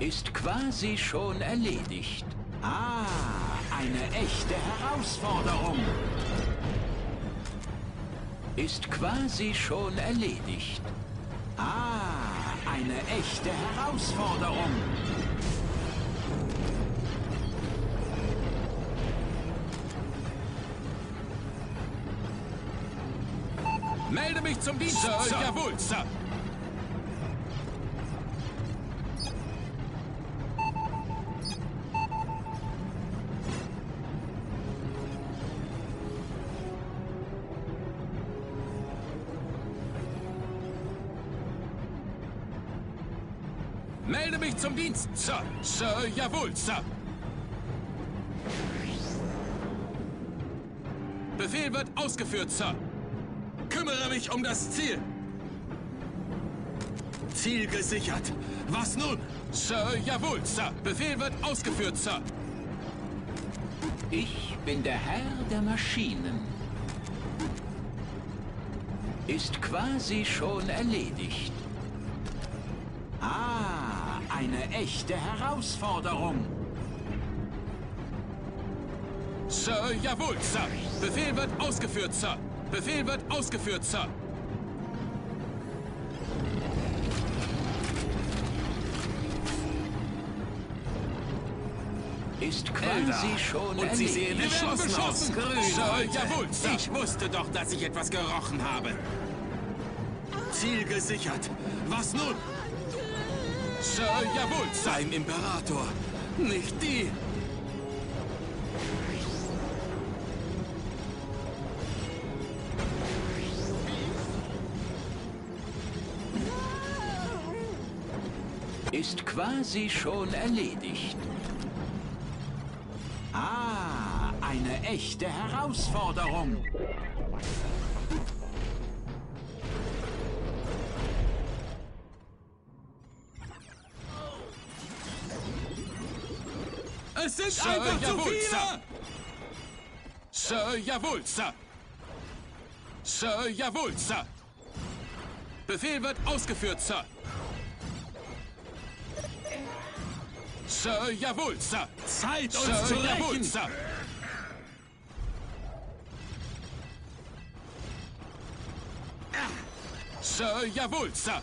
Ist quasi schon erledigt. Ah, eine echte Herausforderung. Ist quasi schon erledigt. Ah, eine echte Herausforderung. Melde mich zum Dienst, Sir. Sir. Jawohl, Sir. Melde mich zum Dienst, Sir. Sir, jawohl, Sir. Befehl wird ausgeführt, Sir. Kümmere mich um das Ziel. Ziel gesichert. Was nun? Sir, jawohl, Sir. Befehl wird ausgeführt, Sir. Ich bin der Herr der Maschinen. Ist quasi schon erledigt. Eine echte Herausforderung. Sir, jawohl, Sir. Befehl wird ausgeführt, Sir. Befehl wird ausgeführt, Sir. Ist quasi schon Und Sie sehen beschossen, beschossen. Grün Sir, jawohl, Sir. Ich wusste doch, dass ich etwas gerochen habe. Ziel gesichert. Was nun? Sir, jawohl. Beim Imperator. Nicht die. ist quasi schon erledigt. Ah, eine echte Herausforderung. Einfach jawohl, zu viele! Sir. Jawohl, Sir. Sir, jawohl, Sir. Befehl wird ausgeführt, Sir. Sir, jawohl, Sir. Zeit, uns Sir, zu jawohl, Sir. Sir, jawohl, Sir.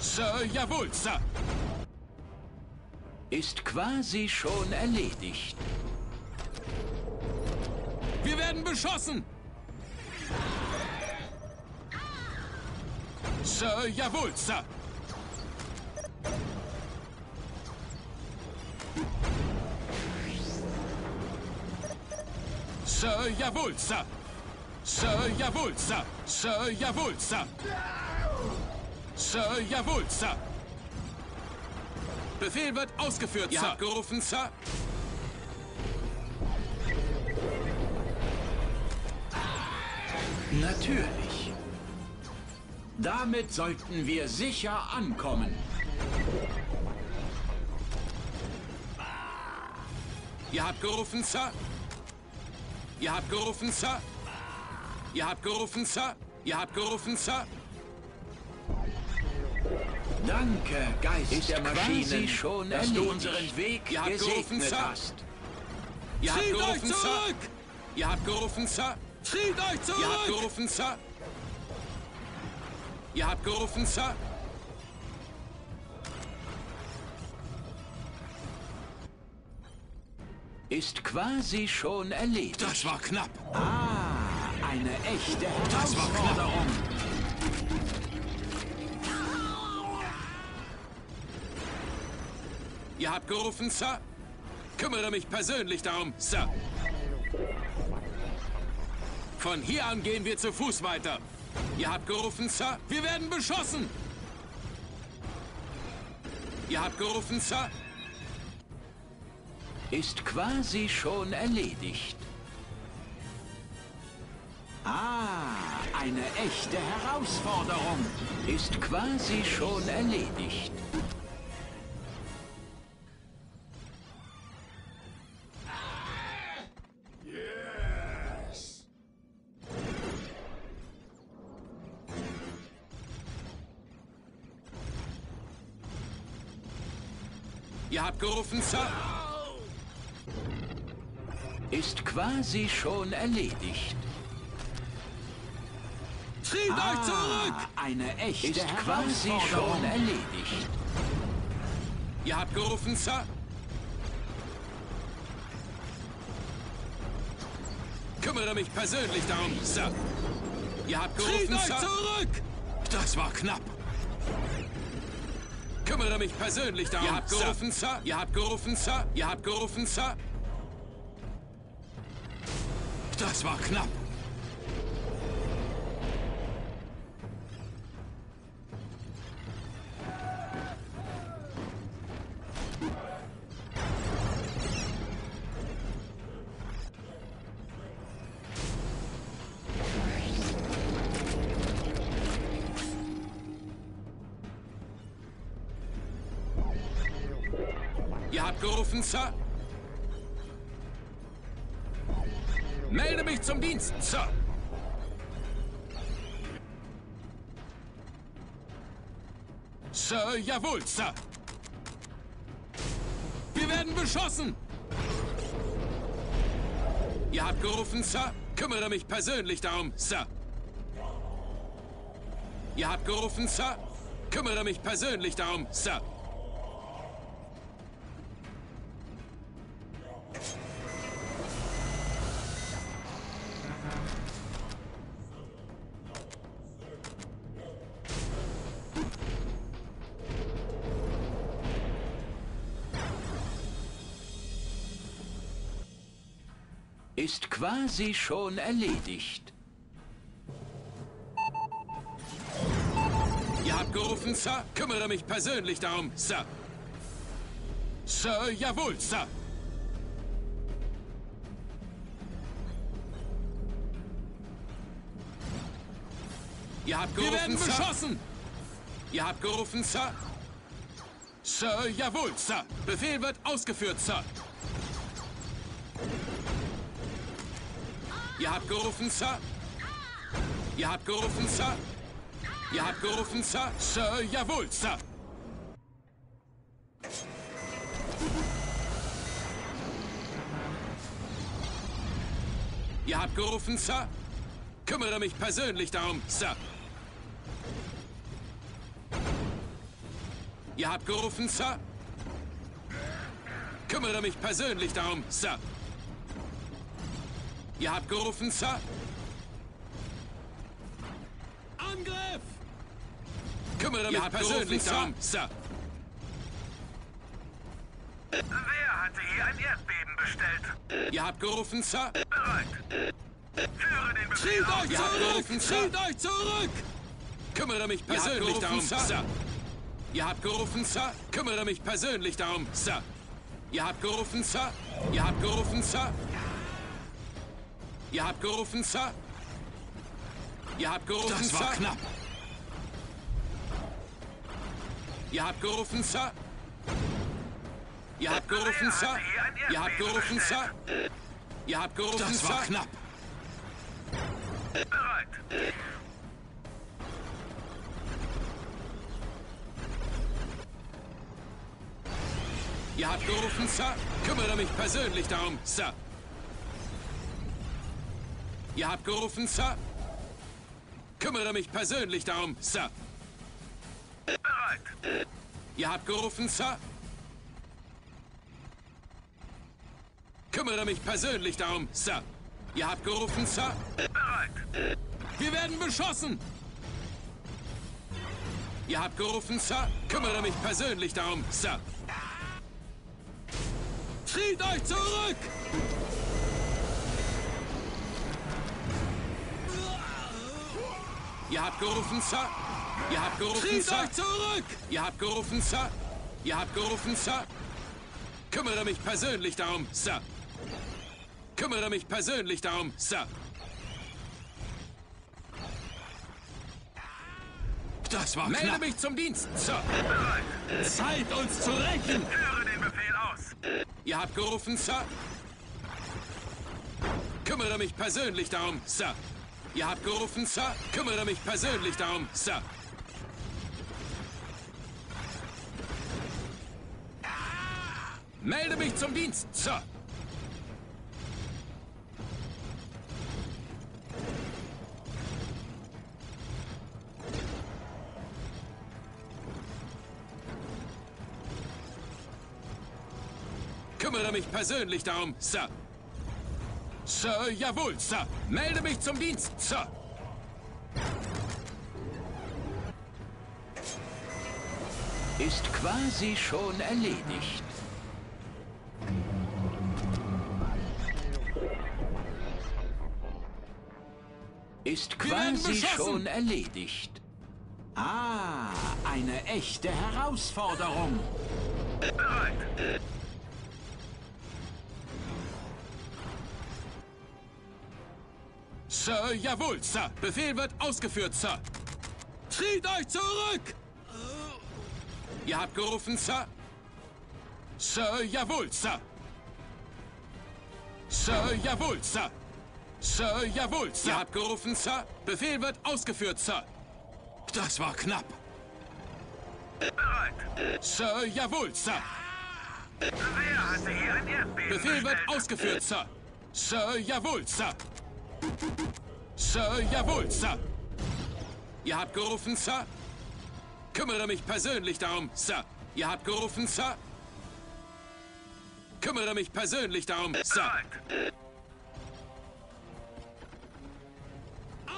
Sir, jawohl, Sir. Ist quasi schon erledigt. Wir werden beschossen! Sir, jawohl, Sir. Sir, jawohl, Sir. Sir, jawohl, Sir. Sir, jawohl, Sir. Sir, jawohl, Sir. Befehl wird ausgeführt, Ihr Sir. Habt gerufen, Sir. Natürlich. Damit sollten wir sicher ankommen. Ihr habt gerufen, Sir. Ihr habt gerufen, Sir. Ihr habt gerufen, Sir. Ihr habt gerufen, Sir. Danke, Geist Ist der Maschinen, schon dass erledigt. du unseren Weg Ihr habt gerufen, Sir. hast. Ihr habt gerufen, euch zurück! Sir. Ihr habt gerufen, Sir. Zieht euch zurück! Ihr habt gerufen, Sir. Ihr habt gerufen, Sir. ist quasi schon erledigt. Das war knapp. Ah, eine echte Das war knapp. Ihr habt gerufen, Sir? Kümmere mich persönlich darum, Sir. Von hier an gehen wir zu Fuß weiter. Ihr habt gerufen, Sir? Wir werden beschossen! Ihr habt gerufen, Sir? ist quasi schon erledigt. Ah, eine echte Herausforderung ist quasi schon erledigt. Ihr habt gerufen, Sir. Ist quasi schon erledigt. Zieht ah, euch zurück! Eine echte Ist quasi schon erledigt. Ihr habt gerufen, Sir. Kümmere mich persönlich darum, Sir. Ihr habt gerufen, Zieht euch Sir. zurück! Das war knapp. Kümmere mich persönlich darum, Ihr habt gerufen, Sir. Ihr habt gerufen, Sir. Ihr habt gerufen, Sir. Das war knapp. Dienst, Sir. Sir, jawohl, Sir. Wir werden beschossen. Ihr habt gerufen, Sir? Kümmere mich persönlich darum, Sir. Ihr habt gerufen, Sir? Kümmere mich persönlich darum, Sir. Ist quasi schon erledigt. Ihr habt gerufen, Sir? Kümmere mich persönlich darum, Sir. Sir, jawohl, Sir. Ihr habt gerufen, Wir werden beschossen! Ihr habt gerufen, Sir? Sir, jawohl, Sir. Befehl wird ausgeführt, Sir. Ihr habt gerufen, Sir? Ihr habt gerufen, Sir? Ihr habt gerufen, Sir? Sir, jawohl, Sir. Ihr habt gerufen, Sir? Kümmere mich persönlich darum, Sir. Ihr habt gerufen, Sir? Kümmere mich persönlich darum, Sir. Ihr habt gerufen, Sir? Angriff! Kümmere mich persönlich darum, Sir. Wer hatte hier ein Erdbeben bestellt? Ihr habt gerufen, Sir? Bereit. Führe den Befehl Zieht euch zurück! Zieht euch zurück! Kümmere mich persönlich darum, Sir. Sir. Ihr habt gerufen, Sir? Kümmere mich persönlich darum, Sir. Ihr habt gerufen, Sir? Ihr habt gerufen, Sir? Ihr habt gerufen, Sir? Ihr habt gerufen, das war Sir? knapp. Ihr habt gerufen, Sir? Ihr habt gerufen, Sir? Ihr habt gerufen, Sir? Ihr habt gerufen, Sir? Das war knapp. Bereit. Ihr habt gerufen, Sir? Kümmere mich persönlich darum, Sir. Ihr habt gerufen, Sir? Kümmere mich persönlich darum, Sir. Bereit. Ihr habt gerufen, Sir? Kümmere mich persönlich darum, Sir. Ihr habt gerufen, Sir? Bereit. Wir werden beschossen! Ihr habt gerufen, Sir? Kümmere mich persönlich darum, Sir. Zieht euch zurück! Ihr habt gerufen, Sir? Ihr habt gerufen, Zieht Sir? euch zurück! Ihr habt gerufen, Sir? Ihr habt gerufen, Sir? Kümmere mich persönlich darum, Sir. Kümmere mich persönlich darum, Sir. Das war Melde knapp. mich zum Dienst, Sir. Zeit, uns zu rächen. Führe den Befehl aus. Ihr habt gerufen, Sir? Kümmere mich persönlich darum, Sir. Ihr habt gerufen, Sir? Kümmere mich persönlich darum, Sir. Melde mich zum Dienst, Sir. Kümmere mich persönlich darum, Sir. Sir, jawohl, Sir. Melde mich zum Dienst, Sir. Ist quasi schon erledigt. Ist quasi schon erledigt. Ah, eine echte Herausforderung. Bereit. Sir, jawohl, Sir. Befehl wird ausgeführt, Sir. Tritt euch zurück! Ihr habt gerufen, Sir? Sir, jawohl, Sir. Sir, jawohl, Sir. Sir, jawohl, Sir. Ihr habt gerufen, Sir. Befehl wird ausgeführt, Sir. Das war knapp. Bereit. Sir, jawohl, Sir. Wer hatte hier ein Erdbeben Befehl wird ausgeführt, Sir. Sir, jawohl, Sir. Sir, jawohl, Sir. Ihr habt gerufen, Sir? Kümmere mich persönlich darum, Sir. Ihr habt gerufen, Sir? Kümmere mich persönlich darum, Sir.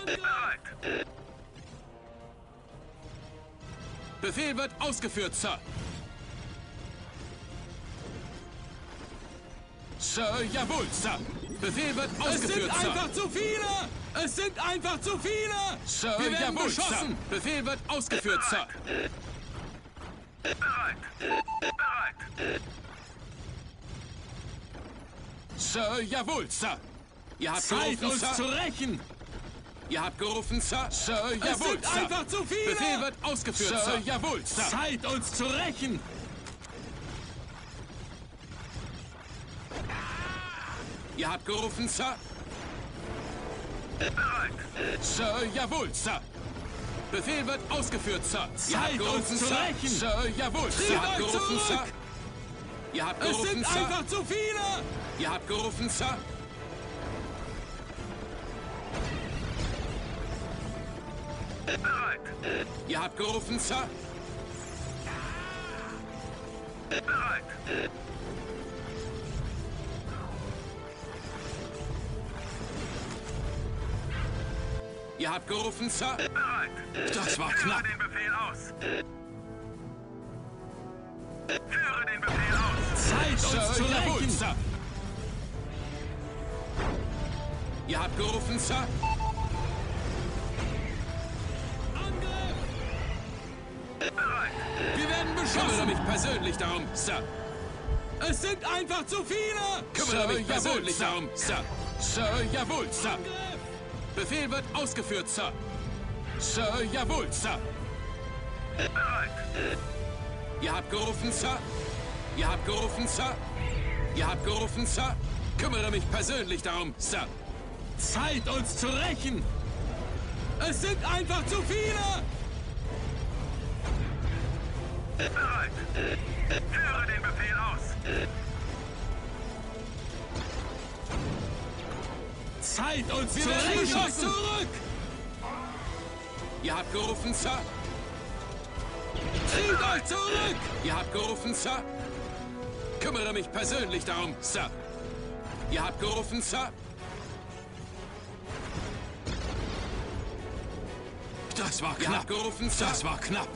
Bereit. Befehl wird ausgeführt, Sir. Sir, jawohl, Sir. Befehl wird ausgeführt, es sind Sir. einfach zu viele! Es sind einfach zu viele! Sir, Wir werden jawohl, beschossen! Sir. Befehl wird ausgeführt, Sir. Bereit. Bereit. Sir, jawohl, Sir. Ihr habt Zeit, gerufen, uns Sir. zu rächen! Ihr habt gerufen, Sir. Sir, Es jawohl, sind Sir. einfach zu viele! Befehl wird ausgeführt, Sir, Sir. Jawohl, Sir. Zeit, uns zu rächen! Ihr habt gerufen, Sir. Bereit. Sir, jawohl, Sir. Befehl wird ausgeführt, Sir. Ihr habt gerufen, Sir. rächen. Sir, jawohl. Tritt Ihr habt gerufen, zurück. Sir. Ihr habt Es gerufen, sind Sir. einfach zu viele! Ihr habt gerufen, Sir. Bereit. Ihr habt gerufen, Sir. Bereit. Ihr habt gerufen, Sir. Bereit. Das war Führe knapp. den Befehl aus. Führe den Befehl aus. Zeit, uns zu Sir, jawohl, rächen! Sir. Ihr habt gerufen, Sir. Angriff! Bereit. Wir werden Kümmere beschossen! mich persönlich darum, Sir. Es sind einfach zu viele! Kümmere Sir, mich persönlich jawohl, darum, Sir. Sir, jawohl, Sir. Angriff! Befehl wird ausgeführt, Sir. Sir, jawohl, Sir. Bereit. Ihr habt gerufen, Sir. Ihr habt gerufen, Sir. Ihr habt gerufen, Sir. Kümmere mich persönlich darum, Sir. Zeit, uns zu rächen! Es sind einfach zu viele! Bereit. Führe den Befehl aus. Zeit, uns Wir zu werden rächen! beschossen. zurück! Ihr habt gerufen, Sir. Zieht euch zurück! Ihr habt gerufen, Sir. Kümmere mich persönlich darum, Sir. Ihr habt gerufen, Sir. Das war knapp. Ihr habt gerufen, Sir. Das war knapp.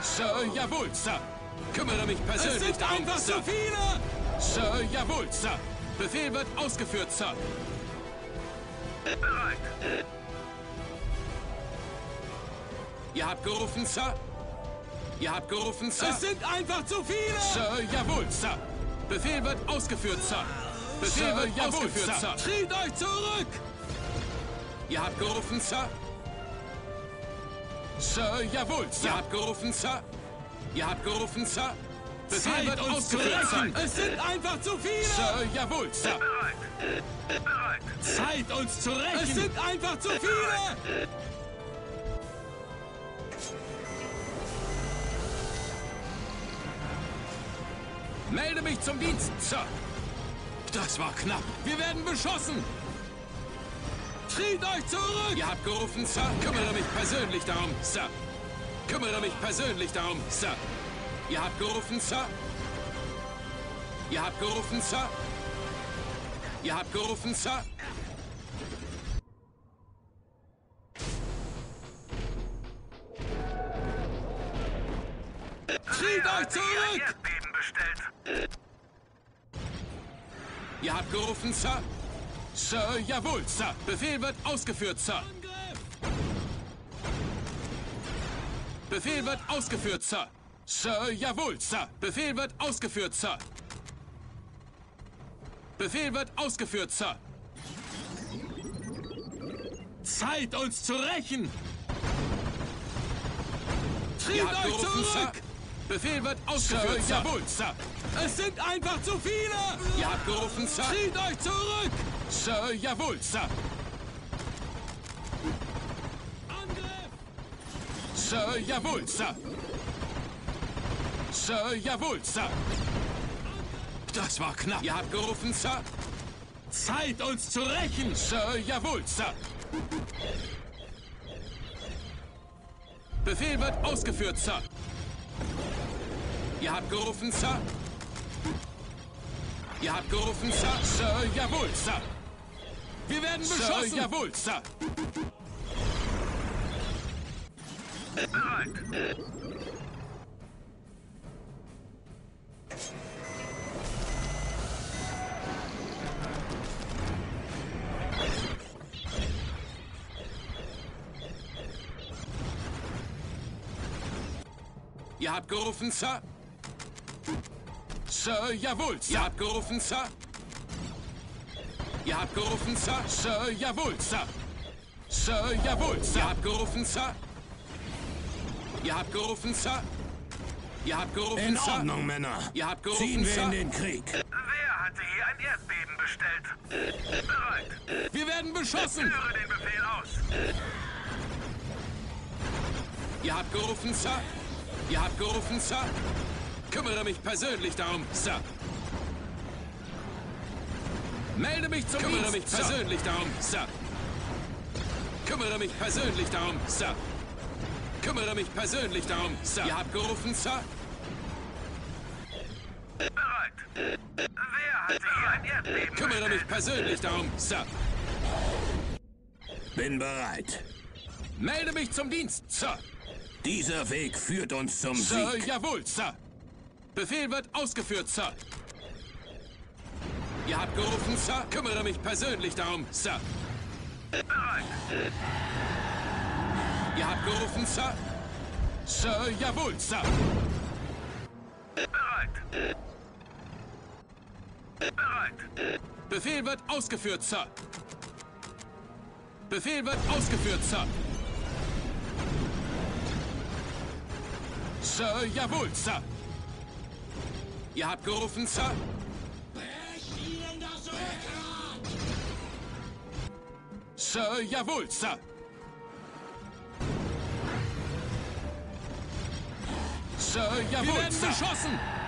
Sir, jawohl, Sir. Kümmere mich Es persönlich sind darum, einfach Sir. zu viele! Sir, jawohl, Sir. Befehl wird ausgeführt, Sir. Bereit. Ihr habt gerufen, Sir. Ihr habt gerufen, Sir. Es sind einfach zu viele! Sir, jawohl, Sir. Befehl wird ausgeführt, Sir. Befehl Sir, wird jawohl, ausgeführt, Sir. Sir! Tritt euch zurück! Ihr habt gerufen, Sir. Sir, jawohl, Sir. Ihr habt gerufen, Sir. Ihr habt gerufen, Sir. Befehl Zeit, wird uns zu ausgeführt, rächen! Es sind einfach zu viele! Sir, jawohl, Sir. Bereit. Bereit. Zeit, uns zu rächen! Es sind einfach zu viele! Melde mich zum Dienst, Sir. Das war knapp. Wir werden beschossen. Tritt euch zurück! Ihr habt gerufen, Sir. Kümmere mich persönlich darum, Sir. Kümmere mich persönlich darum, Sir. Ihr habt gerufen, Sir. Ihr habt gerufen, Sir. Ihr habt gerufen, Sir. Tritt euch zurück! Ihr habt gerufen, Sir. Sir, jawohl, Sir. Befehl wird ausgeführt, Sir. Befehl wird ausgeführt, Sir. Sir, jawohl, Sir. Befehl wird ausgeführt, Sir. Befehl wird ausgeführt, Sir. Zeit, uns zu rächen! Ihr habt euch gerufen, Sir. zurück! Befehl wird ausgeführt, Sir. Jawohl, Sir. Es sind einfach zu viele! Ihr habt gerufen, Sir. Tritt euch zurück! Sir, jawohl, Sir. Angriff! Sir, jawohl, Sir. Sir, jawohl, Sir. Das war knapp. Ihr habt gerufen, Sir. Zeit, uns zu rächen! Sir, jawohl, Sir. Befehl wird ausgeführt, Sir. Ihr habt gerufen, Sir. Ihr habt gerufen, Sir. Sir, jawohl, Sir. Wir werden Sir, beschossen! jawohl, Sir. Bereit. Ihr habt gerufen, Sir. Sir, jawohl, Sir. Ihr habt gerufen, Sir. Ihr habt gerufen, Sir. Sir, jawohl, Sir. Sir, jawohl, Sir. Ihr habt gerufen, Sir. Ihr habt gerufen, Sir. Ihr habt gerufen, In Sir. Ordnung, Männer. Ihr habt gerufen, Ziehen wir Sir. in den Krieg. Wer hatte hier ein Erdbeben bestellt? Bereit. Wir werden beschossen! Führe den Befehl aus. Ihr habt gerufen, Sir. Ihr habt gerufen, Sir. Kümmere mich persönlich darum, Sir. Melde mich zum Kümmere mich Sir. persönlich darum, Sir. Kümmere mich persönlich darum, Sir. Kümmere mich persönlich darum, Sir. Ihr habt gerufen, Sir. Bereit. Wer hatte hier ein Erdbeben Kümmere mich persönlich darum, Sir. Bin bereit. Melde mich zum Dienst, Sir. Dieser Weg führt uns zum Sir, Sieg. jawohl, Sir. Befehl wird ausgeführt, Sir. Ihr habt gerufen, Sir. Kümmere mich persönlich darum, Sir. Bereit. Ihr habt gerufen, Sir. Sir, jawohl, Sir. Bereit. Bereit. Befehl wird ausgeführt, Sir. Befehl wird ausgeführt, Sir. Sir, jawohl, Sir. Ihr habt gerufen, Sir. Sir, jawohl, Sir. Sir, Wir jawohl, werden Sir. beschossen!